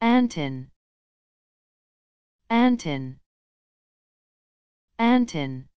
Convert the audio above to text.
Anton. Anton. Anton.